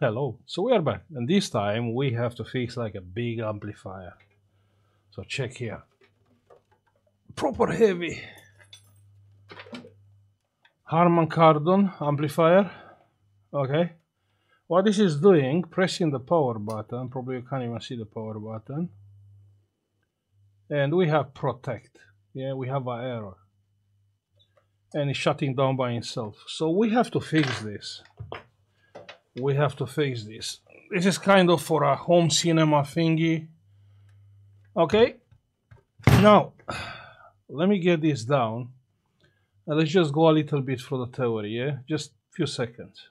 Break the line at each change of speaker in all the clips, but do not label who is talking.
Hello. So we are back. And this time we have to fix like a big amplifier. So check here. Proper heavy. Harman Kardon amplifier. Okay. What this is doing, pressing the power button, probably you can't even see the power button. And we have protect. Yeah, we have an error. And it's shutting down by itself. So we have to fix this we have to fix this. This is kind of for a home cinema thingy. Okay, now let me get this down. And let's just go a little bit for the theory, yeah? Just a few seconds.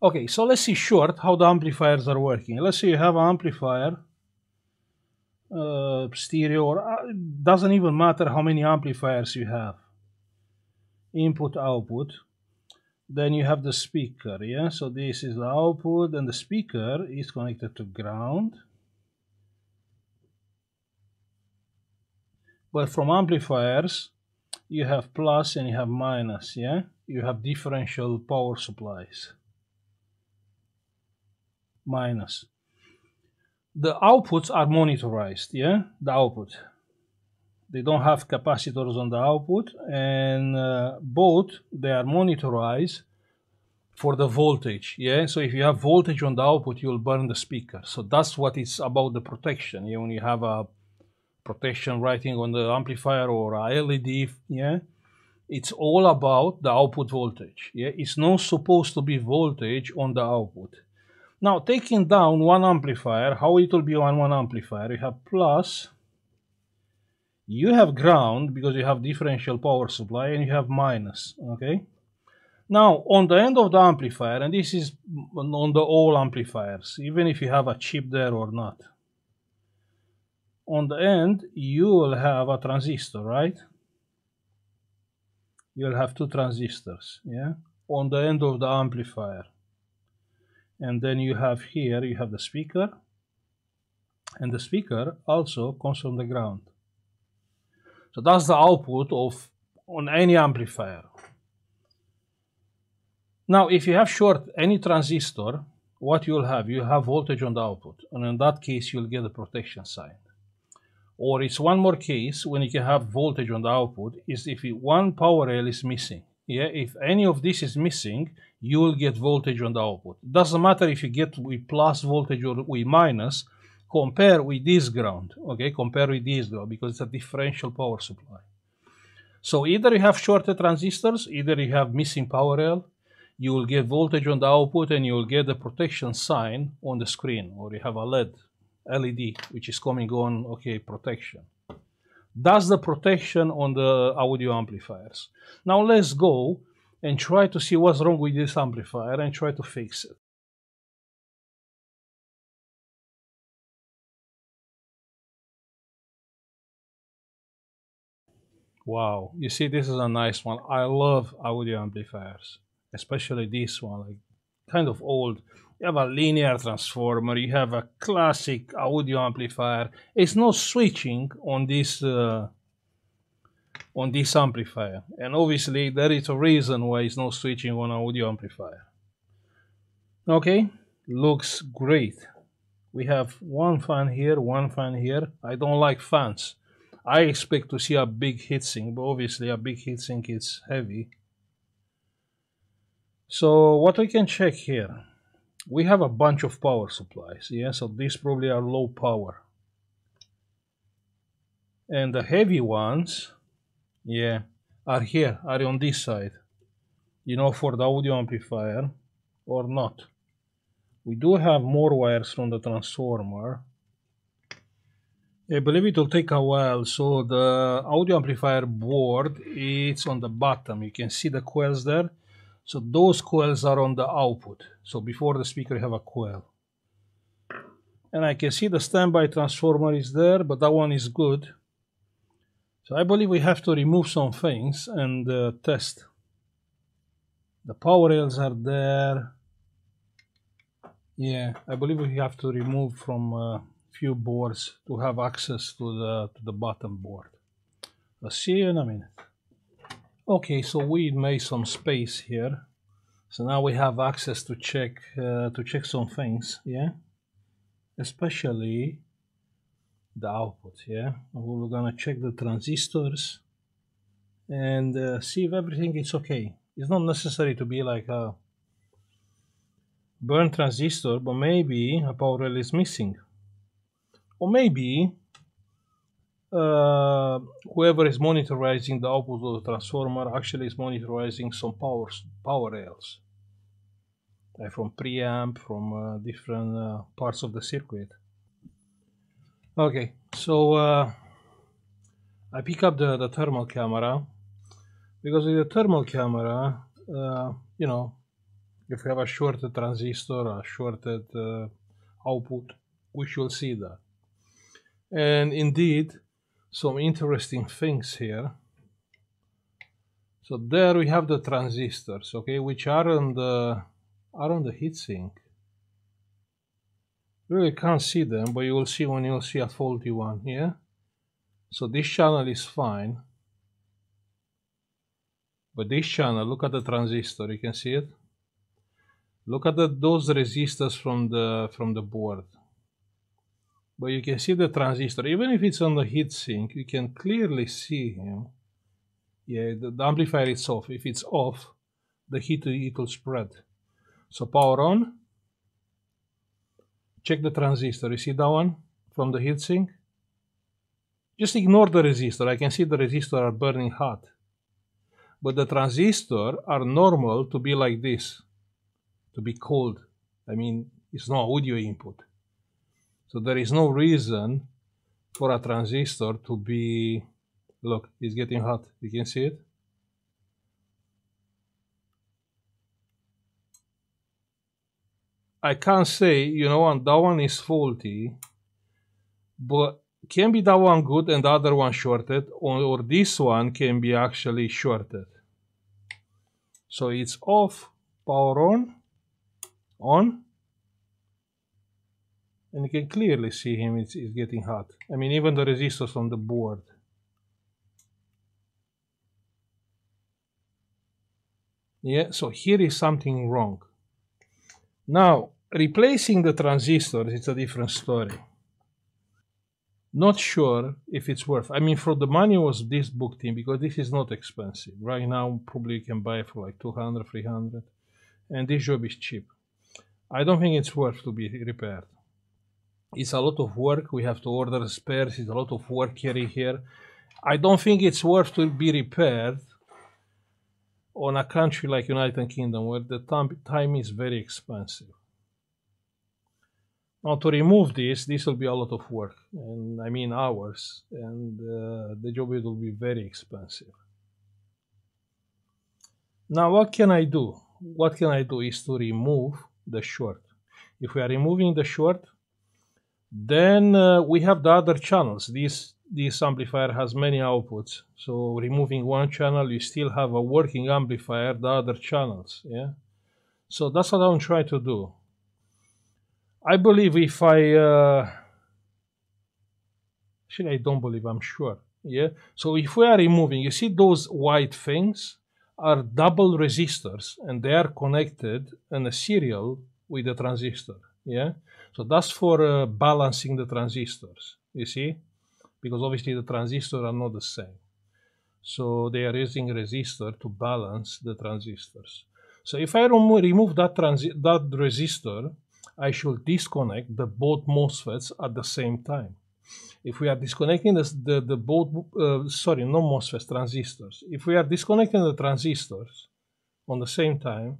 Okay, so let's see short how the amplifiers are working. Let's say you have an amplifier, uh, stereo, or uh, doesn't even matter how many amplifiers you have. Input, output then you have the speaker yeah? So this is the output and the speaker is connected to ground. But from amplifiers you have plus and you have minus yeah? You have differential power supplies. Minus. The outputs are monitorized yeah? The output they don't have capacitors on the output and uh, both they are monitorized for the voltage yeah? So if you have voltage on the output you'll burn the speaker. So that's what it's about the protection you only have a protection writing on the amplifier or a led yeah? It's all about the output voltage yeah? It's not supposed to be voltage on the output. Now taking down one amplifier how it will be on one amplifier? You have plus you have ground because you have differential power supply and you have minus okay? Now on the end of the amplifier and this is on the all amplifiers even if you have a chip there or not on the end you will have a transistor right? You'll have two transistors yeah? On the end of the amplifier. And then you have here you have the speaker and the speaker also comes from the ground so that's the output of on any amplifier. Now, if you have short any transistor, what you'll have, you have voltage on the output. And in that case, you'll get a protection sign. Or it's one more case when you can have voltage on the output is if one power rail is missing. Yeah, if any of this is missing, you will get voltage on the output. Doesn't matter if you get with plus voltage or with minus, compare with this ground, okay, compare with this ground because it's a differential power supply. So either you have shorted transistors, either you have missing power rail, you will get voltage on the output and you will get the protection sign on the screen, or you have a LED, LED, which is coming on, okay, protection. That's the protection on the audio amplifiers. Now let's go and try to see what's wrong with this amplifier and try to fix it. Wow, you see this is a nice one. I love audio amplifiers, especially this one, like kind of old. You have a linear transformer, you have a classic audio amplifier. It's no switching on this uh, on this amplifier. And obviously there is a reason why it's not switching on an audio amplifier. Okay, looks great. We have one fan here, one fan here. I don't like fans I expect to see a big heatsink, but obviously a big heatsink is heavy. So what we can check here, we have a bunch of power supplies, yeah, so these probably are low power. And the heavy ones, yeah, are here, are on this side, you know, for the audio amplifier or not. We do have more wires from the transformer, I believe it will take a while. So the audio amplifier board, it's on the bottom. You can see the coils there. So those coils are on the output. So before the speaker you have a coil. And I can see the standby transformer is there, but that one is good. So I believe we have to remove some things and uh, test. The power rails are there. Yeah, I believe we have to remove from uh, few boards to have access to the, to the bottom board. I'll see you in a minute. Okay, so we made some space here. So now we have access to check uh, to check some things, yeah, especially the output, yeah. We're gonna check the transistors and uh, see if everything is okay. It's not necessary to be like a burn transistor, but maybe a power rail is missing, or maybe uh, whoever is monitoring the output of the transformer actually is monitoring some power power rails. Like from preamp from uh, different uh, parts of the circuit. Okay so uh, I pick up the, the thermal camera. Because with the thermal camera uh, you know if you have a shorted transistor a shorted uh, output we should see that and indeed some interesting things here. So there we have the transistors, okay, which are on the are on the heatsink. Really can't see them, but you will see when you'll see a faulty one, here So this channel is fine. But this channel, look at the transistor, you can see it? Look at the, those resistors from the from the board. But you can see the transistor, even if it's on the heatsink, you can clearly see him. Yeah, the, the amplifier is off. If it's off, the heat it will spread. So power on. Check the transistor. You see that one from the heatsink? Just ignore the resistor. I can see the resistor are burning hot. But the transistor are normal to be like this, to be cold. I mean, it's no audio input. So there is no reason for a transistor to be, look, it's getting hot. You can see it? I can't say, you know, one that one is faulty, but can be that one good and the other one shorted, or, or this one can be actually shorted. So it's off, power on, on, and you can clearly see him, it's, it's getting hot. I mean, even the resistors on the board. Yeah, so here is something wrong. Now, replacing the transistors, it's a different story. Not sure if it's worth. I mean, for the money was this booked in because this is not expensive. Right now, probably you can buy for like 200, 300. And this job is cheap. I don't think it's worth to be repaired it's a lot of work. We have to order spares. It's a lot of work carrying here. I don't think it's worth to be repaired on a country like United Kingdom where the time, time is very expensive. Now to remove this, this will be a lot of work, and I mean hours, and uh, the job will be very expensive. Now what can I do? What can I do is to remove the short. If we are removing the short, then uh, we have the other channels. This, this amplifier has many outputs. So removing one channel, you still have a working amplifier, the other channels. Yeah. So that's what I'm trying to do. I believe if I, uh, actually I don't believe, I'm sure. Yeah. So if we are removing, you see those white things are double resistors and they are connected in a serial with the transistor. Yeah. So that's for uh, balancing the transistors, you see? Because obviously the transistors are not the same. So they are using resistor to balance the transistors. So if I remo remove that, that resistor, I should disconnect the both MOSFETs at the same time. If we are disconnecting the, the, the both, uh, sorry, no MOSFETs, transistors. If we are disconnecting the transistors on the same time,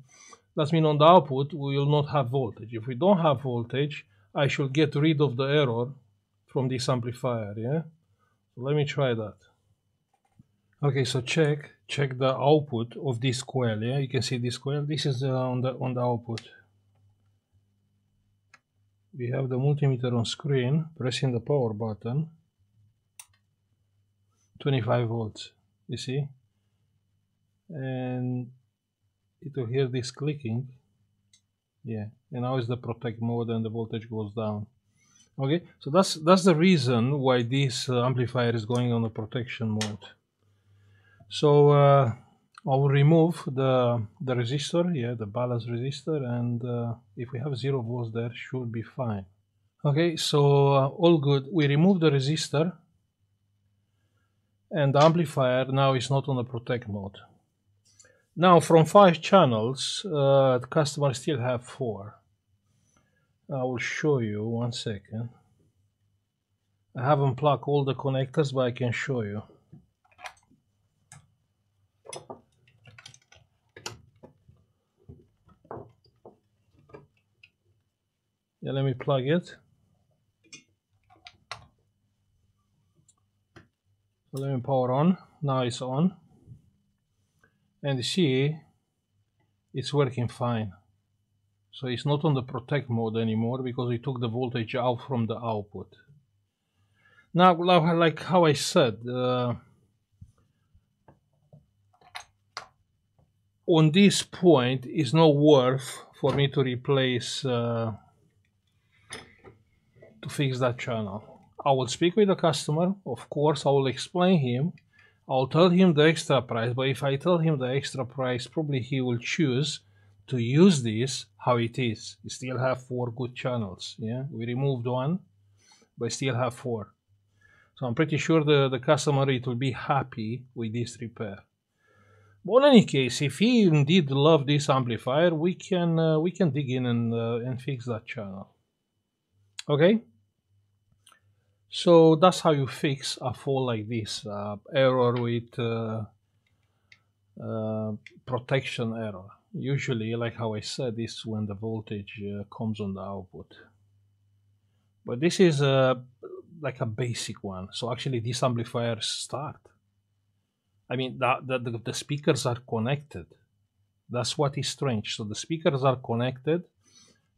that means on the output we will not have voltage. If we don't have voltage, I should get rid of the error from this amplifier, yeah? So let me try that. Okay, so check check the output of this coil, yeah? You can see this coil. This is uh, on the on the output. We have the multimeter on screen, pressing the power button. 25 volts, you see? And it will hear this clicking yeah and now is the protect mode and the voltage goes down okay so that's that's the reason why this uh, amplifier is going on the protection mode so uh, I will remove the the resistor, yeah, the balance resistor, and uh, if we have zero volts there, should be fine. Okay, so uh, all good. We remove the resistor, and the amplifier now is not on the protect mode. Now, from five channels, uh, the customer still have four. I will show you one second. I haven't plugged all the connectors, but I can show you. Yeah, let me plug it. So let me power on. Now it's on. And see, it's working fine. So it's not on the protect mode anymore because we took the voltage out from the output. Now, like how I said, uh, on this point, it's not worth for me to replace uh, to fix that channel. I will speak with the customer. Of course, I will explain him. I'll tell him the extra price, but if I tell him the extra price, probably he will choose to use this how it is. We still have four good channels. Yeah, we removed one, but still have four. So I'm pretty sure the, the customer it will be happy with this repair. But in any case, if he indeed love this amplifier, we can uh, we can dig in and uh, and fix that channel. Okay. So that's how you fix a fault like this, uh, error with uh, uh, protection error. Usually, like how I said, this when the voltage uh, comes on the output. But this is uh, like a basic one. So actually, these amplifiers start. I mean, the, the speakers are connected. That's what is strange. So the speakers are connected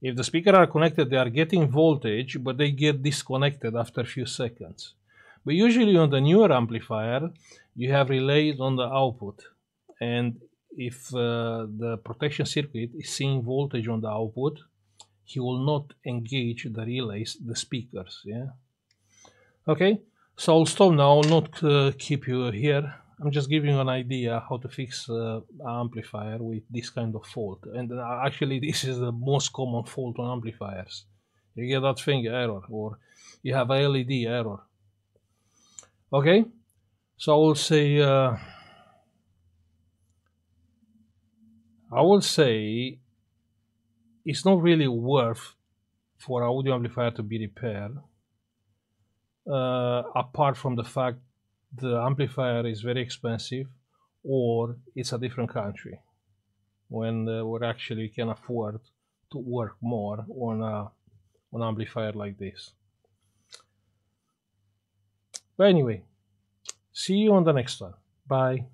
if the speaker are connected, they are getting voltage, but they get disconnected after a few seconds. But usually on the newer amplifier, you have relays on the output. And if uh, the protection circuit is seeing voltage on the output, he will not engage the relays, the speakers, yeah? Okay, so I'll stop now, I'll not uh, keep you here. I'm just giving you an idea how to fix uh, amplifier with this kind of fault. And uh, actually, this is the most common fault on amplifiers. You get that finger error, or you have a LED error. Okay, so I will say, uh, I will say, it's not really worth for audio amplifier to be repaired. Uh, apart from the fact the amplifier is very expensive or it's a different country when uh, we actually can afford to work more on a on an amplifier like this. But anyway, see you on the next one. Bye.